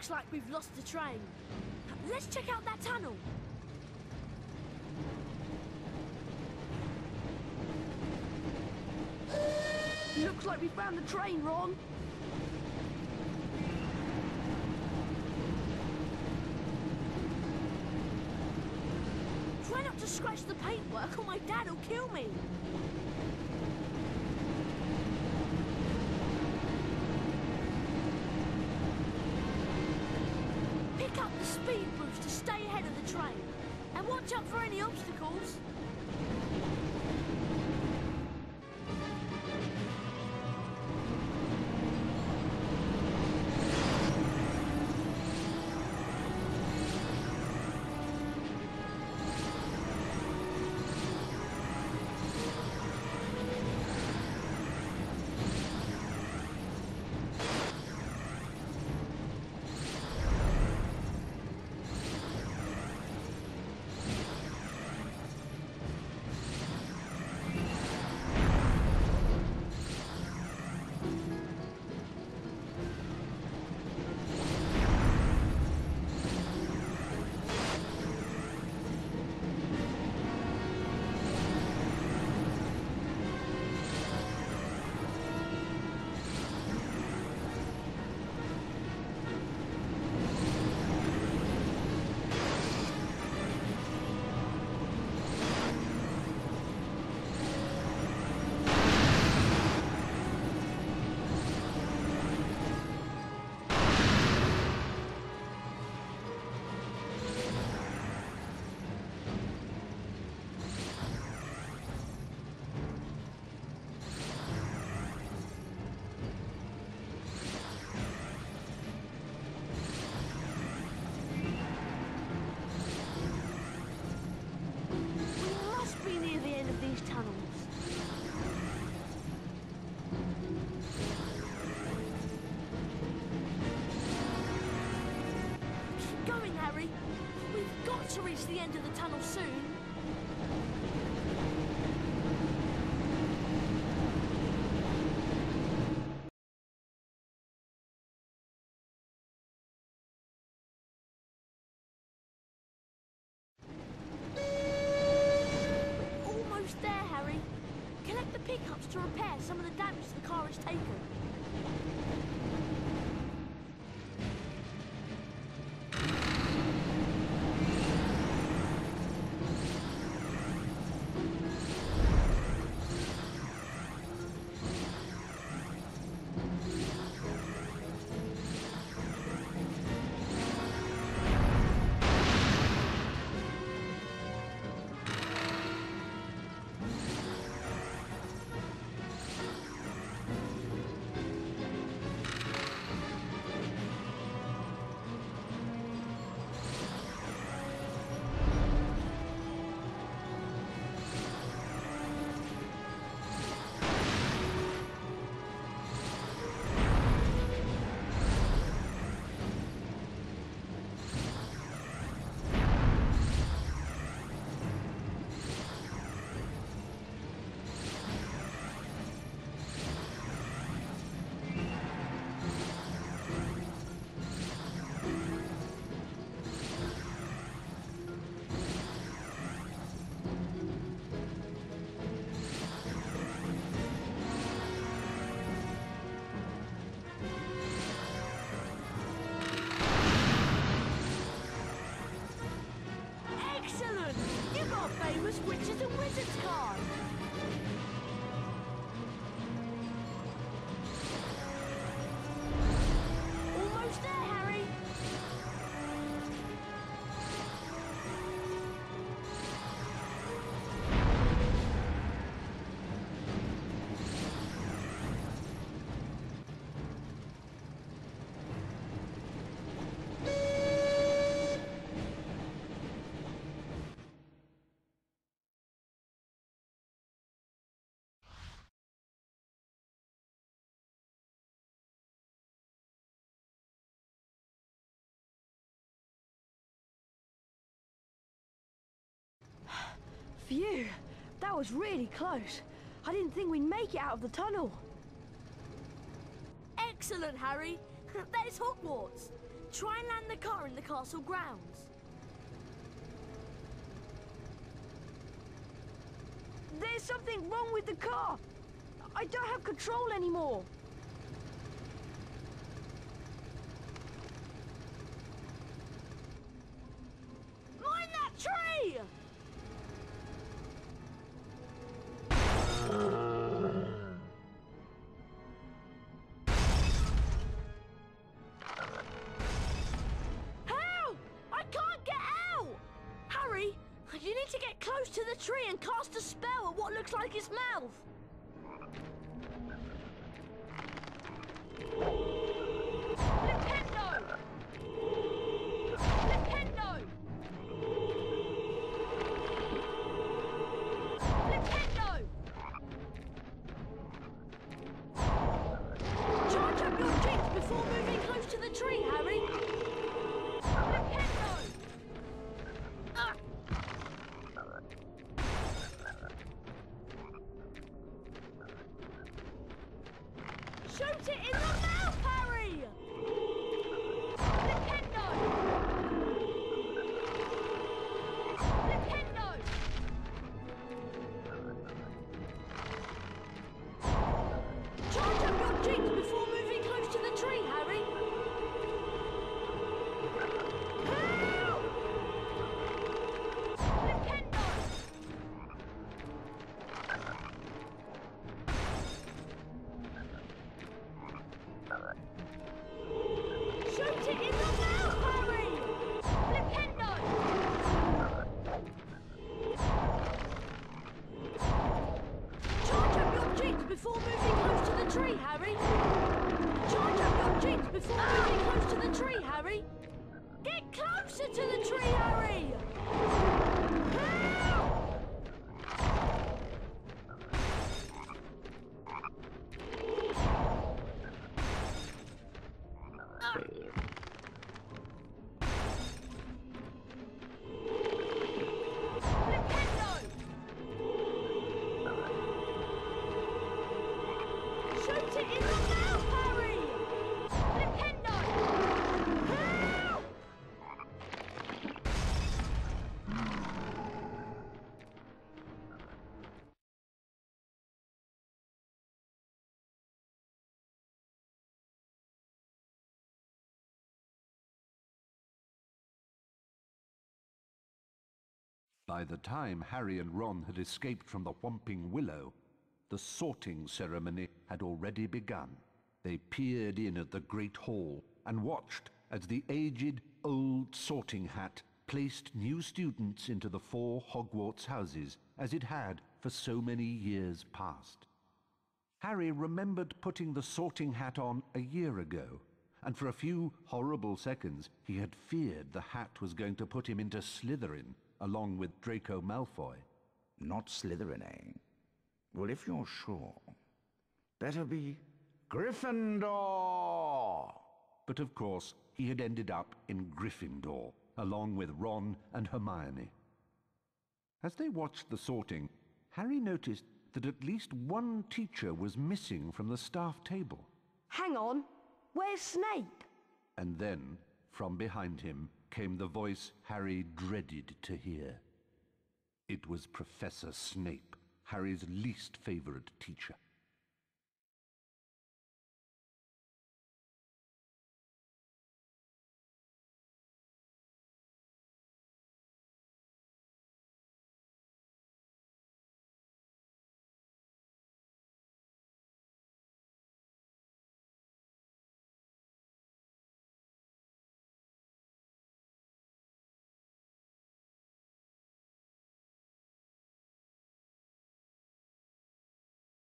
Looks like we've lost the train. Let's check out that tunnel. Looks like we found the train, Ron. Try not to scratch the paintwork or my dad'll kill me. Pick up the speed boost to stay ahead of the train. And watch out for any obstacles. Harry. We've got to reach the end of the tunnel soon. Almost there, Harry. Collect the pickups to repair some of the damage the car has taken. Phew, that was really close. I didn't think we'd make it out of the tunnel. Excellent, Harry. that is Hogwarts. Try and land the car in the castle grounds. There's something wrong with the car. I don't have control anymore. To get close to the tree and cast a spell at what looks like its mouth. Shoot it in the By the time Harry and Ron had escaped from the Whomping Willow, the sorting ceremony had already begun. They peered in at the Great Hall and watched as the aged old sorting hat placed new students into the four Hogwarts houses as it had for so many years past. Harry remembered putting the sorting hat on a year ago, and for a few horrible seconds he had feared the hat was going to put him into Slytherin along with Draco Malfoy. Not Slytherin, eh? Well, if you're sure, better be Gryffindor! But of course, he had ended up in Gryffindor, along with Ron and Hermione. As they watched the sorting, Harry noticed that at least one teacher was missing from the staff table. Hang on. Where's Snape? And then, from behind him, came the voice Harry dreaded to hear. It was Professor Snape, Harry's least favorite teacher.